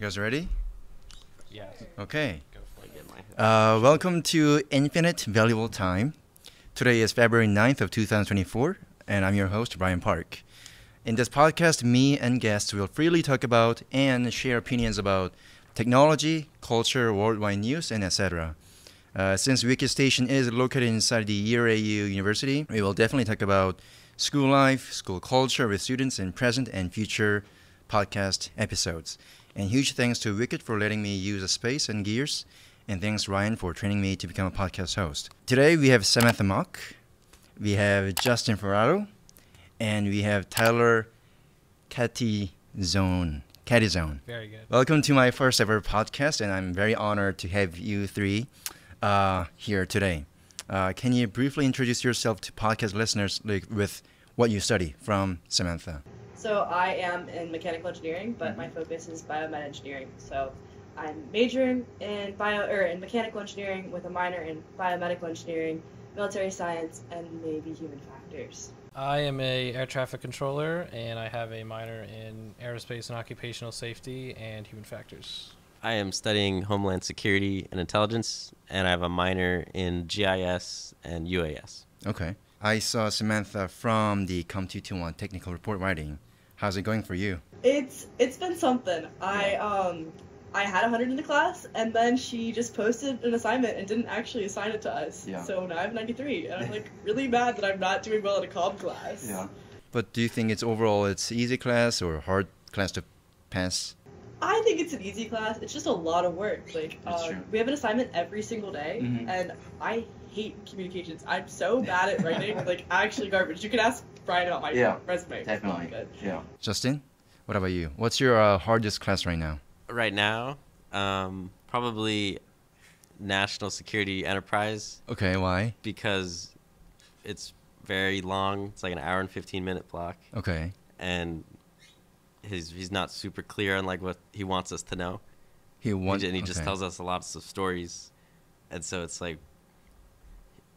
You guys ready? Yes. Okay. Go for it. Uh, welcome to Infinite Valuable Time. Today is February 9th of 2024, and I'm your host, Brian Park. In this podcast, me and guests will freely talk about and share opinions about technology, culture, worldwide news, and etc. Uh, since WIKD Station is located inside the ERAU University, we will definitely talk about school life, school culture with students in present and future podcast episodes. And huge thanks to WIKD for letting me use the space and gears, and thanks Ryan for training me to become a podcast host. Today we have Samantha Mauk, we have Justin Fratto, and we have Tyler Catty Zone. Catizone. Very good. Welcome to my first ever podcast, and I'm very honored to have you three uh, here today. Uh, can you briefly introduce yourself to podcast listeners like, with what you study from Samantha? So I am in mechanical engineering, but my focus is biomed engineering. So I'm majoring in bio or in mechanical engineering with a minor in biomedical engineering, military science, and maybe human factors. I am a air traffic controller, and I have a minor in aerospace and occupational safety and human factors. I am studying Homeland Security and Intelligence, and I have a minor in GIS and UAS. Okay. I saw Samantha from the Com221 technical report writing. How's it going for you? It's it's been something. I um I had a 100 in the class, and then she just posted an assignment and didn't actually assign it to us. Yeah. So now I have 93, and I'm like really mad that I'm not doing well in a comm class. Yeah. But do you think it's overall it's easy class or hard class to pass? I think it's an easy class. It's just a lot of work. Like um, true. we have an assignment every single day, Mhm. and I hate communications. I'm so bad at writing, like actually garbage. You can ask Brian about my Yeah, resume. It's not Definitely. good. Yeah. Justin, what about you? What's your uh, hardest class right now? Right now, um, probably National Security Enterprise Okay, why? because it's very long. It's like an hour and 15 minute block, Okay. and his he's not super clear on like what he wants us to know. He He wants. and he just tells us lots of stories, and so it's like,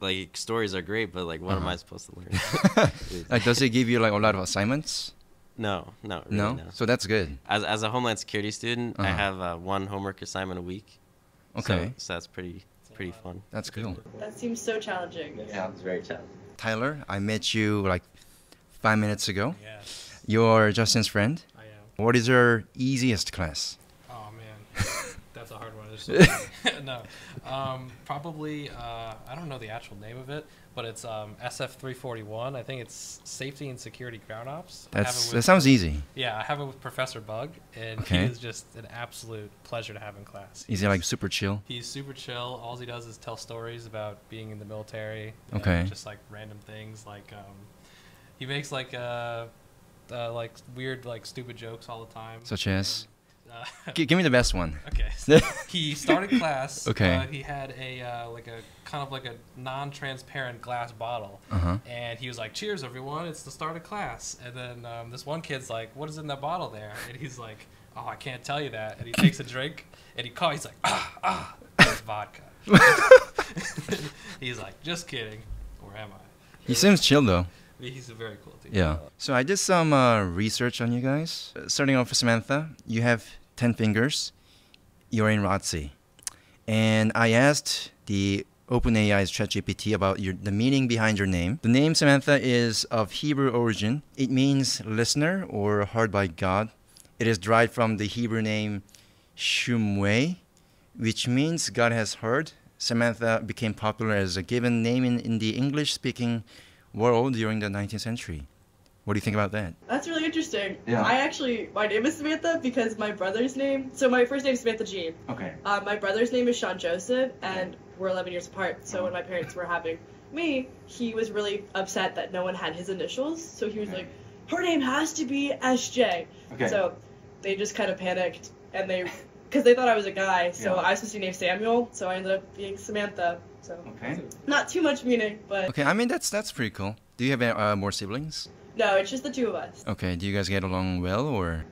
like stories are great, but like, what am Uh-huh. I supposed to learn? like, does it give you like a lot of assignments? no, no, really, no? no. So that's good. As as a Homeland Security student, I Uh-huh. have uh, one homework assignment a week. so- Okay, So, that's pretty pretty fun. that's cool. That seems so challenging. Yeah, it's very challenging. Tyler, I met you like five minutes ago. Yes, You're Justin's friend. I am. What is your easiest class? Oh man, that's a hard one. There's no, um, probably uh, I don't know the actual name of it, but it's um, SF341. I think it's Safety and Security Ground Ops. That's it that sounds easy. Yeah, I have it with Professor Bug, and Okay. he is just an absolute pleasure to have in class. Is he like super chill? He's super chill. All he does is tell stories about being in the military. Okay. Just like random things, like um, he makes like uh, uh, like weird, like stupid jokes all the time. Such as? Uh, G- give me the best one. okay. so he started class. Okay. Uh, he had a uh, like a kind of like a non-transparent glass bottle, Uh huh. and he was like, "Cheers, everyone! It's the start of class." And then um, this one kid's like, "What is in that bottle there?" And he's like, "Oh, I can't tell you that." And he takes a drink, and he calls. He's like, "Ah, ah, it's vodka." he's like, "Just kidding." Where am I? He seems chill though. He's a very cool dude. Yeah. So I did some uh, research on you guys. Starting off with Samantha, you have 10 fingers. You're in ROTC. And I asked the OpenAI's ChatGPT about your, the meaning behind your name. The name Samantha is of Hebrew origin. It means listener or heard by God. It is derived from the Hebrew name Shmuel, which means God has heard. Samantha became popular as a given name in, in the English speaking world during the 19th century. What do you think about that? That's really interesting. Yeah. I actually, my name is Samantha because my brother's name. So my first name is Samantha Jean. Okay. Uh, my brother's name is Sean Joseph, and we're 11 years apart. So when my parents were having me, he was really upset that no one had his initials. So he was Okay. like, "Her name has to be SJ." Okay. So they just kind of panicked, and they, because they thought I was a guy. So Yeah. I was supposed to be named Samuel. So I ended up being Samantha. So Okay. not too much meaning, but Okay, I mean that's that's pretty cool. Do you have uh, more siblings? No, it's just the two of us. Okay, do you guys get along well or?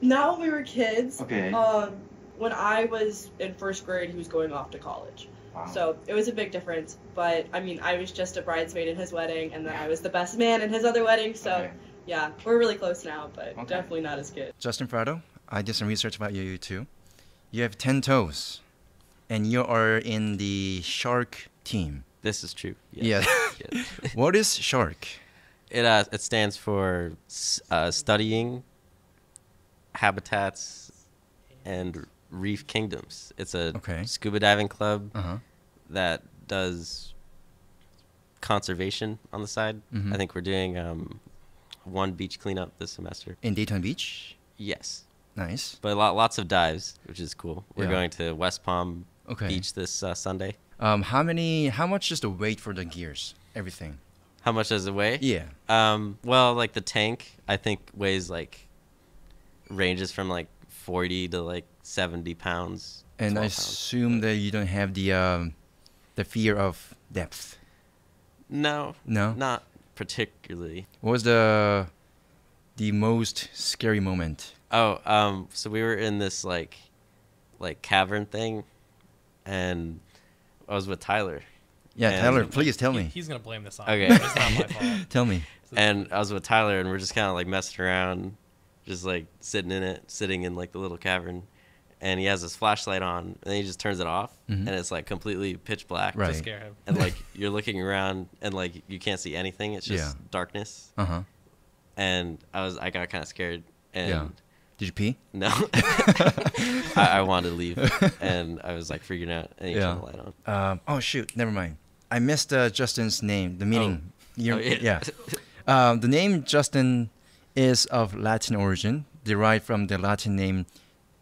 Not when we were kids. Okay. Um, when I was in first grade, he was going off to college. wow. So it was a big difference. But I mean, I was just a bridesmaid in his wedding, and then I was the best man in his other wedding. So Okay. yeah, we're really close now, but Okay. definitely not as good. Justin Fratto, I did some research about you too. You have 10 toes, and you are in the shark team. This is true. Yeah. Yeah. what is shark? It uh, it stands for uh, studying habitats and reef kingdoms. It's a Okay. scuba diving club Uh huh. that does conservation on the side. Mhm. I think we're doing um, one beach cleanup this semester. In Daytona Beach. Yes, Nice. but lot, lots of dives, which is cool. We're Yeah. going to West Palm Okay. Beach this uh, Sunday. Um, how many? How much is the weight for the gears? Everything. How much does it weigh? Yeah. Um, well, like the tank, I think weighs like ranges from like forty to like seventy pounds. And I 12 pounds. assume that you don't have the um, the fear of depth. No, No. not particularly. What was the the most scary moment? Oh, um, so we were in this like like cavern thing, and I was with Tyler, Yeah, And- Tyler, please tell He- me. he's gonna blame this on. Okay. me. It's not my fault. Tell me. and I was with Tyler, and we're just kind of like messing around, just like sitting in it, sitting in like the little cavern, and he has his flashlight on, and he just turns it off, Mhm. and it's like completely pitch black, Right. to scare him. and like you're looking around, and like you can't see anything. It's just Yeah. darkness, Uh huh. and I was I got kind of scared, and Yeah. Did you pee? no, I, I wanted to leave, and I was like freaking out, and he Yeah. turned the light on. Um, oh shoot, never mind. I missed uh, Justin's name. The meaning. You- Oh, yeah. Um, the name Justin is of Latin origin, derived from the Latin name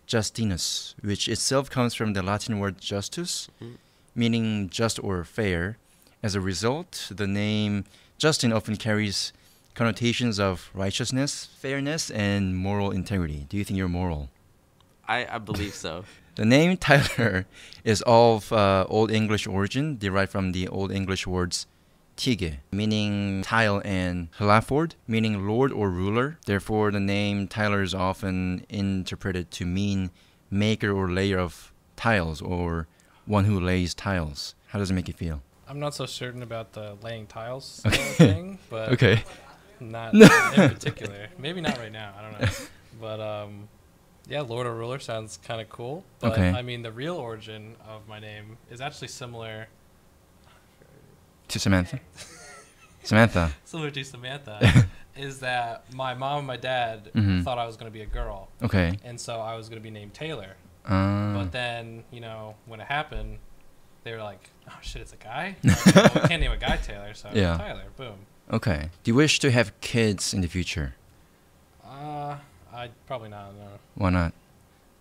Justinus, which itself comes from the Latin word justus, Mhm. meaning just or fair. As a result, the name Justin often carries connotations of righteousness, fairness, and moral integrity. Do you think you're moral? I, I believe so. The name Tyler is of uh, Old English origin, derived from the Old English words tige, meaning tile, and hlaford, meaning lord or ruler. Therefore, the name Tyler is often interpreted to mean maker or layer of tiles, or one who lays tiles. How does it make you feel? I'm not so certain about the laying tiles Okay. thing, but Okay. not in particular. Maybe not right now. I don't know. But um, yeah, Lord of Ruler sounds kind of cool. But Okay. I mean, the real origin of my name is actually similar To Samantha. Samantha. similar to Samantha. is that my mom and my dad Mhm. thought I was going to be a girl, Okay. and so I was going to be named Taylor. Uh, But then, you know, when it happened, they were like, "Oh shit, it's a guy." Like, well, we can't name a guy Taylor, so Yeah. Tyler. Boom. okay. Do you wish to have kids in the future? Uh, I probably not. No, Why not?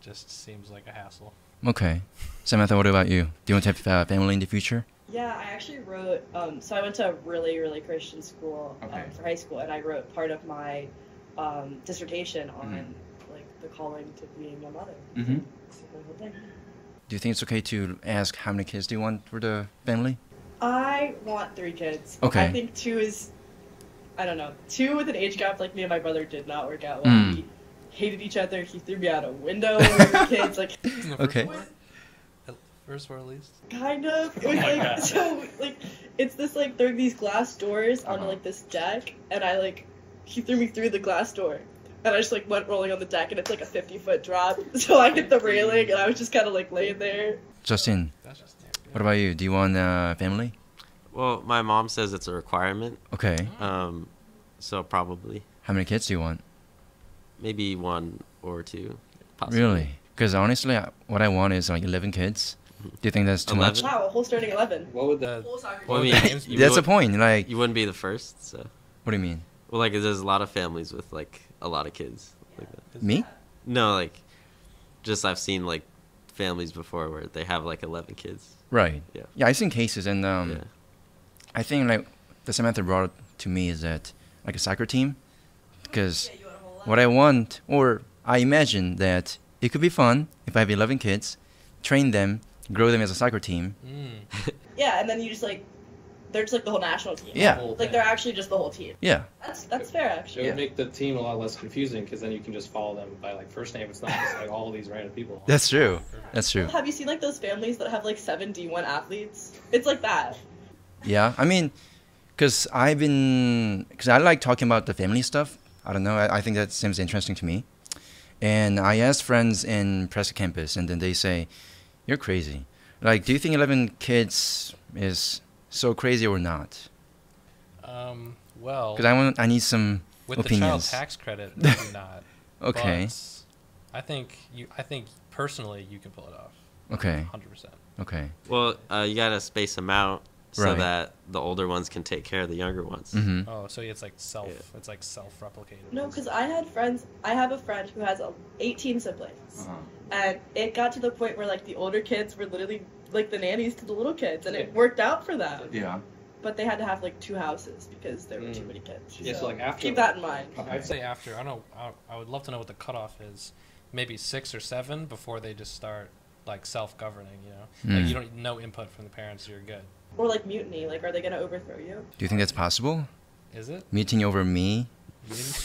just seems like a hassle. Okay. Samantha, what about you? Do you want to have a family in the future? Yeah, I actually wrote. Um, so I went to a really, really Christian school Okay. um, for high school, and I wrote part of my um, dissertation on Mhm. like the calling to being a mother. Mm-hmm. That's the whole thing. Do you think it's okay to ask how many kids do you want for the family? I want three kids. Okay. I think two is, I don't know, two with an age gap like me and my brother did not work out well. Mm. We hated each other. He threw me out a window when we were kids. Like, In the first Okay. floor? First floor at least. kind of. It was Oh like God. so like it's this like there are these glass doors onto Uh-huh. like this deck, and I like he threw me through the glass door. And I just like went rolling on the deck, and it's like a fifty foot drop. So I hit the railing, and I was just kind of like laying there. Justin, That's what about you? Do you want a family? Well, my mom says it's a requirement, Okay. um, so probably How many kids do you want? Maybe one or two. Possibly. Really? Because honestly, I- what I want is like 11 kids. Do you think that's too much? Wow, a whole starting eleven. What would the Whole soccer Well, I team. mean, Names- you That's the point. Like, You wouldn't be the first, so. what do you mean? Well, like there's a lot of families with like a lot of kids. Like that. Me? No, like, just I've seen like families before where they have like 11 kids. Right. Yeah. Yeah, I've seen cases, and um, yeah. I think like the Samantha brought to me is that like a soccer team, because what I want, or I imagine that it could be fun if I have 11 kids, train them, grow them as a soccer team. Mm. Yeah, and then you just like, they're just like the whole national team. Yeah. Whole Like they're actually just the whole team. Yeah. That's that's fair actually. It would Yeah. make the team a lot less confusing because then you can just follow them by like first name. It's not just like all these random people. That's true. That's true. Have you seen like those families that have like seven D1 athletes? It's like that. Yeah, I mean, because I've been, because I like talking about the family stuff. I don't know. I, I think that seems interesting to me. And I asked friends in Prescott campus, and then they say, "You're crazy." Like, do you think 11 kids is so crazy or not? Um, well, Because I want, I need some. with the child opinions. tax credit, maybe not. Okay. But I think you. I think personally, you can pull it off. Okay. Hundred percent. Okay. Well, uh, you gotta space them out so Right. that the older ones can take care of the younger ones. Mm-hmm. Oh, so it's like self. Yeah. It's like self-replicating. No, because I had friends. I have a friend who has uh, 18 siblings, and it got to the point where like the older kids were literally like the nannies to the little kids, and it worked out for them. Yeah. But they had to have like two houses because there were too Mm. many kids. Yeah, so, like, after- keep that in mind. I'd say after. I don't know. I, I would love to know what the cutoff is. Maybe six or seven before they just start like self-governing. You know, like Mm. you don't no input from the parents. You're good. Or like mutiny. Like, are they gonna overthrow you? Do you think that's possible? Is it? Meeting over me,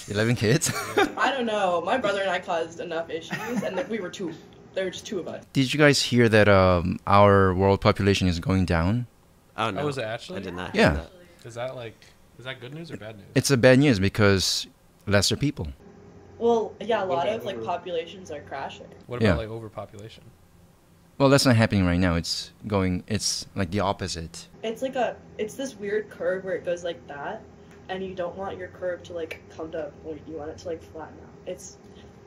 11 kids? I don't know. My brother and I caused enough issues, and we were two. There were just two of us. Did you guys hear that um, our world population is going down? Oh no, Oh, is it actually? I did not. Yeah. Hear that. Is that like? Is that good news or bad news? It's a bad news because lesser people. Well, yeah, a lot of like over- populations are crashing. what yeah. about like overpopulation? Well, that's not happening right now. It's going. It's like the opposite. It's like a. It's this weird curve where it goes like that, and you don't want your curve to like come to a point. You want it to like flatten out. It's,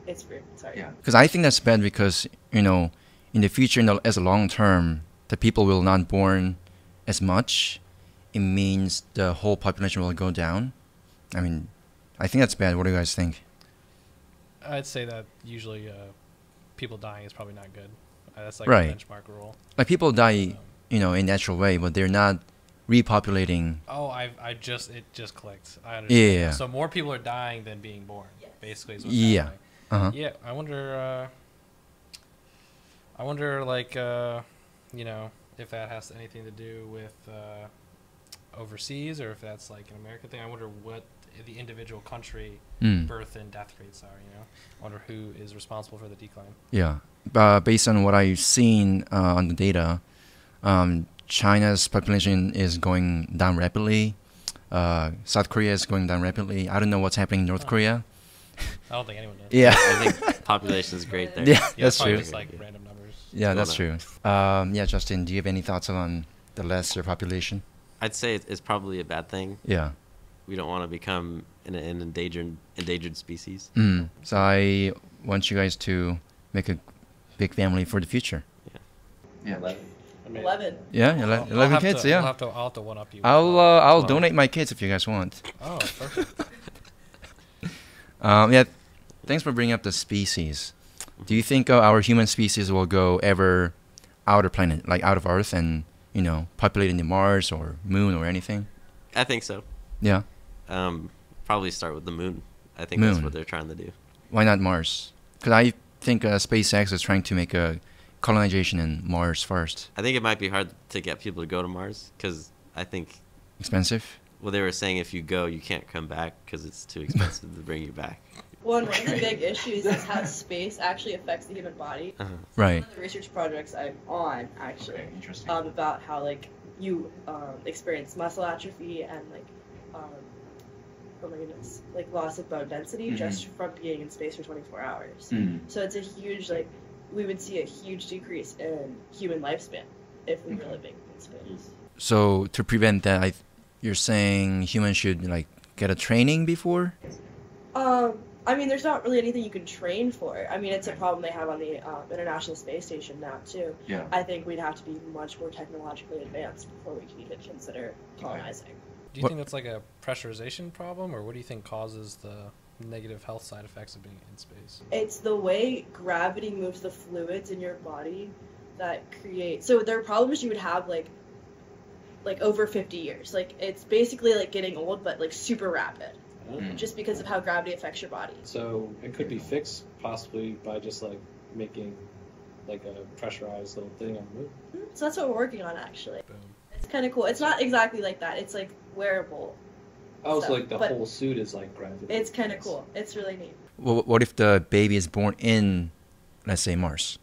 it's weird. Sorry. Yeah. Because I think that's bad because you know, in the future, in the, as a long term, the people will not born as much. It means the whole population will go down. I mean, I think that's bad. What do you guys think? I'd say that usually uh, people dying is probably not good. Uh, that's like Right. a benchmark rule. Like people die, Um, you know, in natural way, but they're not repopulating. oh, I I just it just clicked. I Yeah, understand. yeah, yeah. So more people are dying than being born. Basically, is what's Yeah. happening. Uh huh. Yeah, I wonder. Uh, I wonder, like, uh, you know, if that has anything to do with uh, overseas or if that's like an American thing. I wonder what the individual country Mm. birth and death rates are. You know, I wonder who is responsible for the decline. Yeah. Uh, based on what I've seen uh, on the data, um, China's population is going down rapidly. Uh, South Korea is going down rapidly. I don't know what's happening in North Oh. Korea. I don't think anyone does. Yeah. I think population is great there. Yeah, Yeah, that's true. Just like random numbers. Yeah, that's true. Um, yeah, Justin, do you have any thoughts on the lesser population? I'd say it's probably a bad thing. Yeah. We don't want to become an, an endangered endangered species. Mm. So I want you guys to make a big family for the future. Yeah. Eleven. I mean, Eleven. Yeah, I'll- ele- I'll 11 kids, to, yeah. I'll have to, I'll have to one up you. I'll uh, I'll Wow. donate my kids if you guys want. Oh, perfect. Um, yeah, thanks for bringing up the species. Do you think uh, our human species will go ever outer planet, like out of Earth, and you know, populate into Mars or Moon or anything? I think so. Yeah. Um, probably start with the moon. I think that's what they're trying to do. Why not Mars? Because I think uh, SpaceX is trying to make a colonization in Mars first. I think it might be hard to get people to go to Mars because I think Expensive. well they were saying if you go you can't come back because it's too expensive to bring you back. Well, One of the big issues is how space actually affects the human body. Uh-huh. Right. One of the research projects I'm on actually Interesting. um, about how like you um, experience muscle atrophy and like um, oh my goodness like loss of bone density Mhm. just from being in space for 24 hours. Mm. So it's a huge like we would see a huge decrease in human lifespan if we were Okay. living in space. So to prevent that, I, you're saying humans should like get a training before? Um, I mean, there's not really anything you can train for. I mean, it's a problem they have on the um, International Space Station now too. Yeah. I think we'd have to be much more technologically advanced before we can even consider colonizing. Do you What- think that's like a pressurization problem, or what do you think causes the negative health side effects of being in space? It's the way gravity moves the fluids in your body that create. So there are problems you would have like, like over 50 years. Like it's basically like getting old, but like super rapid, oh. just because of how gravity affects your body. So it could be fixed possibly by just like making like a pressurized little thing on the moon. Mm-hmm. So that's what we're working on actually. Boom. It's kind of cool. It's not exactly like that. It's like wearable. Oh, so So, like the but- whole suit is like gravity. It's kind of cool. It's really neat. Wh- What if the baby is born in, let's say, Mars?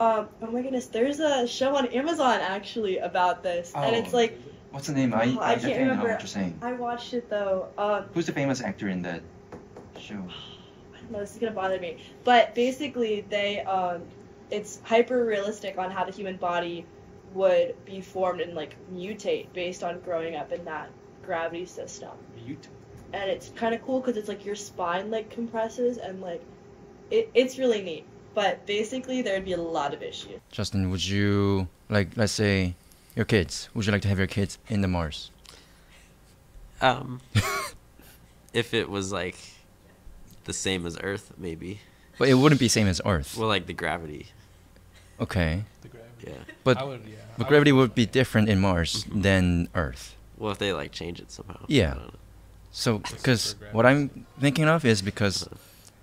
Um, oh my goodness, there's a show on Amazon actually about this, and it's Oh. like What's the name? I- I I can't know remember. what you're saying. I watched it though. Um, Who's the famous actor in that show? I don't no, this is gonna bother me. But basically, they um, it's hyper realistic on how the human body would be formed and like mutate based on growing up in that gravity system. Mute. And it's kind of cool because it's like your spine like compresses and like it, it's really neat. But basically, there would be a lot of issues. Justin, would you like, let's say, your kids? Would you like to have your kids in the Mars? Um, if it was like the same as Earth, maybe. But it wouldn't be same as Earth. Well, like the gravity. Okay, The gravity. Yeah. but I would, yeah. but I gravity would be different in Mars Mhm. than Earth. Well, if they like change it somehow. Yeah. I don't know. So, because what I'm thinking of is because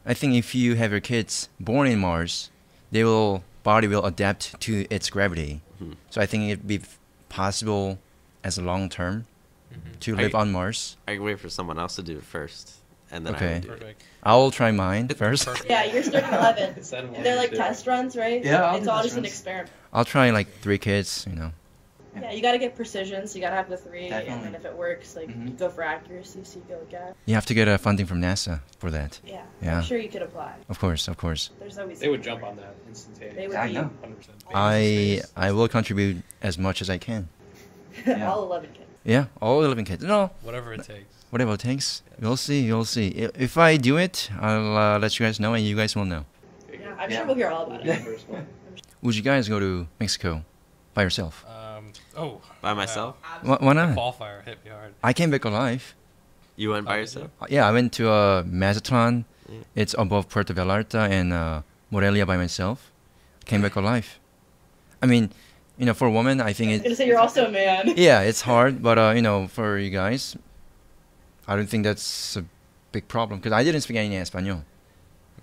I think if you have your kids born in Mars, they will body will adapt to its gravity. Mhm. So I think it'd be possible as a long term Mhm. to I- live on Mars. I can wait for someone else to do it first, and then I Okay. would do it. Perfect. I'll try mine first. Perfect. Yeah, you're starting eleven. They're like test runs, right? Yeah, I'll it's all test just an experiment. I'll try like three kids. You know. Yeah, you gotta get precision, so you gotta have the three, and then if it works, like Mhm. you go for accuracy, so you go again. You have to get uh, funding from NASA for that. Yeah, Yeah. I'm sure you could apply. Of course, of course. There's always They would jump on that instantaneously. They would I be know. 100%. I I will contribute as much as I can. Yeah. all eleven kids. Yeah, all eleven kids. No, Whatever it takes. whatever it takes. You'll see. You'll see. If I do it, I'll uh, let you guys know, and you guys will know. Yeah, I'm Yeah. sure we'll hear all about it. First one. Would you guys go to Mexico by yourself? Um, oh. By myself? Why, why Uh, not? Qualifier hit me hard. I came back alive. You went by Oh, yourself? Uh, Yeah, I went to uh, Mazatlan. Yeah. It's above Puerto Vallarta and uh, Morelia by myself. Came back alive. I mean, you know, for a woman, I think I was gonna it. say you're also a man. Yeah, it's hard, but uh, you know, for you guys, I don't think that's a big problem because I didn't speak any Espanol.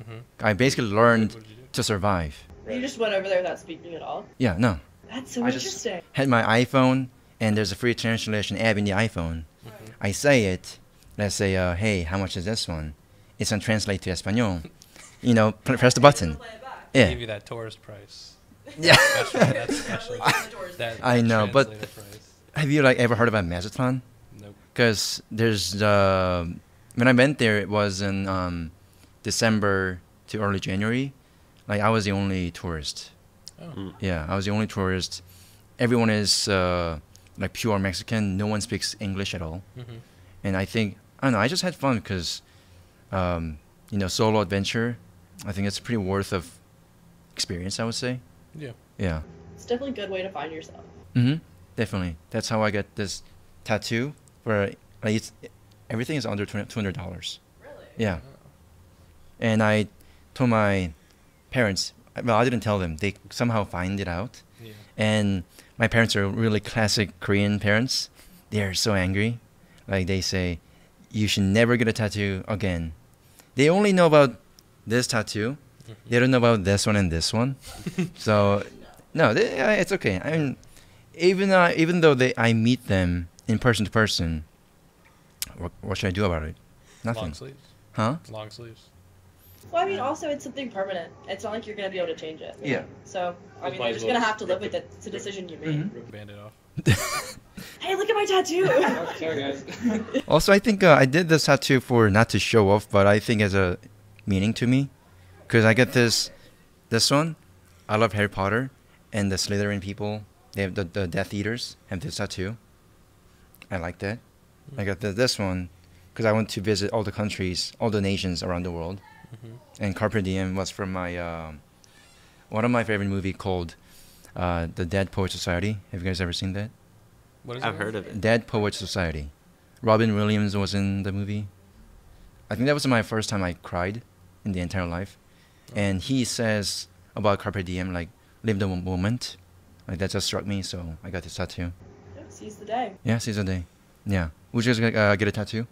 Mm-hmm. I basically learned What did you do? to survive. You just went over there without speaking at all. Yeah, no. That's so I just- interesting. Had my iPhone, and there's a free translation app in the iPhone. Mhm. I say it. Let's say, uh, hey, how much is this one? It's on translate to Espanol. You know, pr- press the button. Yeah. Give you that tourist price. Yeah. Special, that's special. That, I know, but- price. Have you like ever heard about Mazatlan? Nope. Because there's uh, when I went there, it was in um, December to early January. Like I was the only tourist. Oh. Mm. Yeah, I was the only tourist. Everyone is uh, like pure Mexican. No one speaks English at all. Mm-hmm. And I think I don't know. I just had fun because, um, you know, solo adventure. I think it's pretty worth of experience. I would say. Yeah. Yeah. It's definitely a good way to find yourself. Mm-hmm. Definitely. That's how I got this tattoo. Where like it's everything is under two hundred dollars. Really? Yeah. And I told my parents. Well, I didn't tell them. They somehow find it out. Yeah. And my parents are really classic Korean parents. They are so angry. Like they say, you should never get a tattoo again. They only know about this tattoo. Mm-hmm. They don't know about this one and this one. so, no, they, uh, it's okay. I mean, even uh, even though they I meet them in person to person, what, what should I do about it? Nothing. Long sleeves. Huh? Long sleeves. Well, I mean, also it's something permanent. It's not like you're gonna be able to change it. Yeah. So I mean, Might you're as just well gonna have to live rip with it. It's a decision you made. Mhm. Band it off. Hey, look at my tattoo. Sorry, guys. Also, I think uh, I did this tattoo for not to show off, but I think as a meaning to me, because I get this, this one. I love Harry Potter, and the Slytherin people. They have the, the Death Eaters have this tattoo. I like that. I got the, this one, because I went to visit all the countries, all the nations around the world, Mm-hmm. and Carpe Diem was from my um, one of my favorite movie called uh, The Dead Poet Society. Have you guys ever seen that? What is I've it? heard of it. Dead Poets Society. Robin Williams was in the movie. I think that was my first time I cried in the entire life. And he says about Carpe Diem, like, live the moment. Like, that just struck me, so I got this tattoo. Seize the day. Yeah, seize the day. Yeah. Would you guys uh, get a tattoo?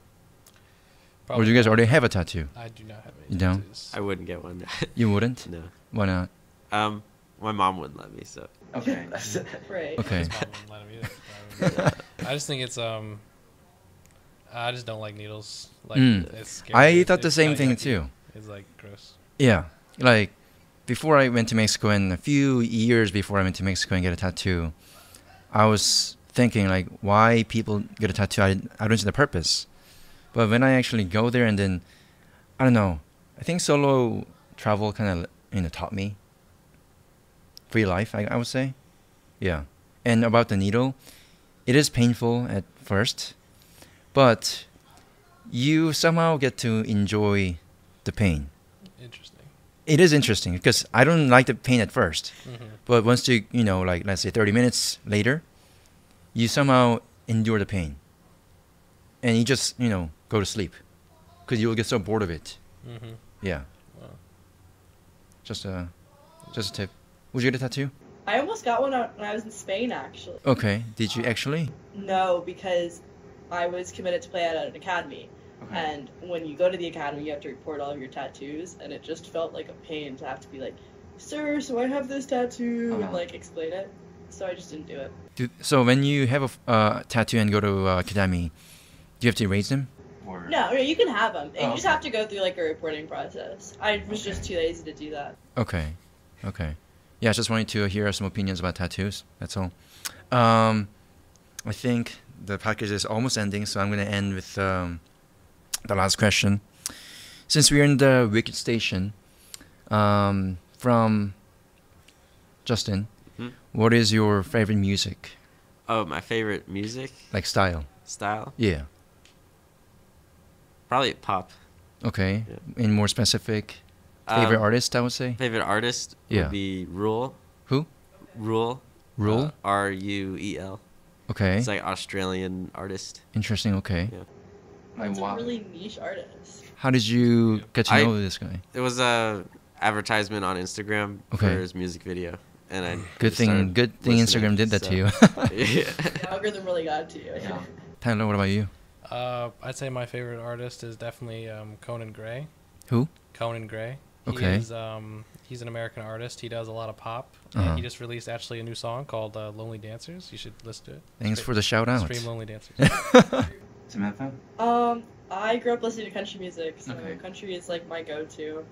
Or do you guys already have a tattoo? I do not have any You don't? tattoos. I wouldn't get one. You wouldn't? no. Why not? Um, my mom wouldn't let me, so. Okay. Right. Okay. His mom wouldn't let him either. I just think it's um. I just don't like needles. Like Mm. it's scary. I thought the same thing yucky. too. It's like gross. Yeah, like before I went to Mexico and a few years before I went to Mexico and get a tattoo, I was thinking like why people get a tattoo. I I don't see the purpose, but when I actually go there and then I don't know, I think solo travel kind of you know taught me free life. I, I would say, yeah. And about the needle, it is painful at first, but you somehow get to enjoy the pain. Interesting. It is interesting because I don't like the pain at first, hmm but once you you know like let's say 30 minutes later, you somehow endure the pain, and you just you know go to sleep because you will get so bored of it. hmm Yeah. Wow. Just a, just a tip. Would you get a tattoo? I almost got one when I was in Spain, actually. Okay. Did you actually? No, because I was committed to play at an academy. Okay. And when you go to the academy, you have to report all of your tattoos, and it just felt like a pain to have to be like, "Sir, so I have this tattoo," and Uh-huh. like explain it. So I just didn't do it. Do, so when you have a f- uh, tattoo and go to uh, academy, do you have to erase them? Or No, no, you can have them, and Oh, you just okay. have to go through like a reporting process. I was just too lazy to do that. Okay. Okay. Yeah, I just wanted to hear some opinions about tattoos. That's all. Um, I think the package is almost ending, so I'm going to end with um, the last question. Since we're in the WIKD Station, um, from Justin, Mhm. what is your favorite music, Oh, my favorite music like style? style? Yeah. Probably pop. Okay. Yeah. In more specific, favorite Um, artist, I would say. Favorite artist Yeah. would be Ruel. Who? Ruel. Ruel. R U E L. okay. It's like Australian artist. Interesting. Okay. Yeah. It's a really niche artist. How did you get to I- know this guy? It was a advertisement on Instagram Okay. for his music video, and I Good thing. Good thing Instagram did that so- to you. yeah. The algorithm really got to you. Tyler, what about you? Uh, I'd say my favorite artist is definitely um, Conan Gray. Who? Conan Gray. He Okay. Is, um, he's an American artist. He does a lot of pop. Uh-huh. And he just released actually a new song called uh, "Lonely Dancers." You should listen to it. Thanks Stream- for the shout out. Stream "Lonely Dancers." Samantha. Um, I grew up listening to country music, so Okay. country is like my go-to.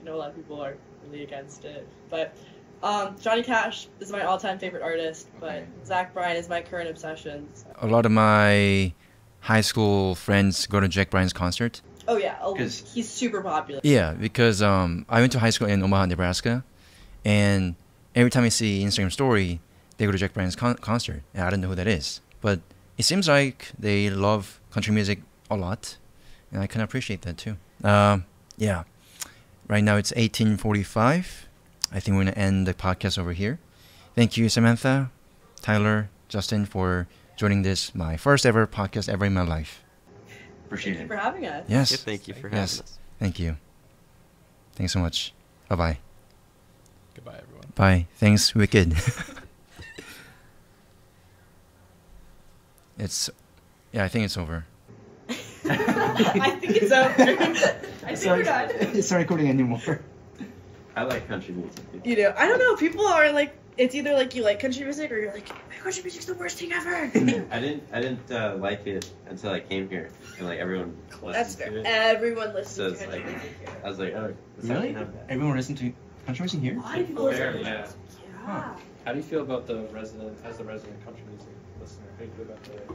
I know a lot of people are really against it, but um, Johnny Cash is my all-time favorite artist. Okay. But Zach Bryan is my current obsession. so- A lot of my high school friends go to Jack Bryan's concert. Oh yeah, oh, 'Cause- he's super popular. Yeah, because um, I went to high school in Omaha, Nebraska, and every time I see Instagram story, they go to Jack Bryan's con- concert, and I don't know who that is. But it seems like they love country music a lot, and I can appreciate that too. Um, yeah, right now it's 18:45. I think we're gonna end the podcast over here. Thank you, Samantha, Tyler, Justin, for joining this my first ever podcast ever in my life. Appreciate Thank you for having us. Yes. Yeah, thank you for Yes. having us. Thank you. Thanks so much. Bye bye. Goodbye, everyone. Bye. Thanks, WIKD. it's, yeah, I think it's over. I think it's over. I think we're done. It's not recording anymore. I like country music. You know, I don't know. People are like, it's either like you like country music or you're like, country music's the worst thing ever. I didn't I didn't uh, like it until I came here and like everyone That's listened fair. to it. Everyone So listens it's to country like music here. I was like, oh, it's not. Everyone listen to country music here? A lot of people listen Fair, to yeah. country music. Yeah. How do you feel about the resident, as the resident country music listener? How do you feel about the